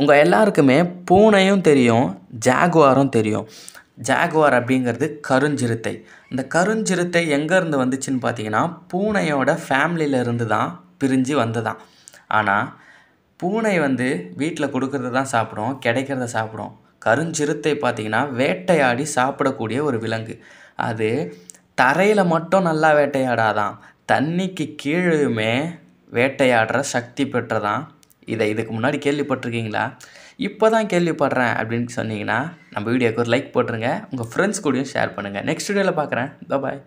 உங்கள் எல்லாருக்குமே பூனையும் தெரியும் ஜாகுவாரும் தெரியும். ஜாகுவார் அப்படிங்கிறது கருஞ்சிறுத்தை. இந்த கருஞ்சிறுத்தை எங்கேருந்து வந்துச்சுன்னு பார்த்தீங்கன்னா பூனையோட ஃபேமிலியில இருந்து தான் பிரிஞ்சு வந்ததான். ஆனால் பூனை வந்து வீட்டில் கொடுக்கறத தான் சாப்பிடும் கிடைக்கிறத சாப்பிடும் கருஞ்சிறுத்தை பார்த்திங்கன்னா வேட்டையாடி சாப்பிடக்கூடிய ஒரு விலங்கு. அது தரையில் மட்டும் நல்லா வேட்டையாடாதான் தண்ணிக்கு கீழேயுமே வேட்டையாடுற சக்தி பெற்றதான் இதை இதுக்கு முன்னாடி கேள்விப்பட்டிருக்கீங்களா? இப்போ தான் கேள்விப்படுறேன் அப்படின்னு சொன்னீங்கன்னா நம்ம வீடியோக்கு ஒரு லைக் போட்டுருங்க. உங்கள் ஃப்ரெண்ட்ஸ் கூடயும் ஷேர் பண்ணுங்கள் நெக்ஸ்ட் வீடியோவில் பார்க்குறேன். பாய்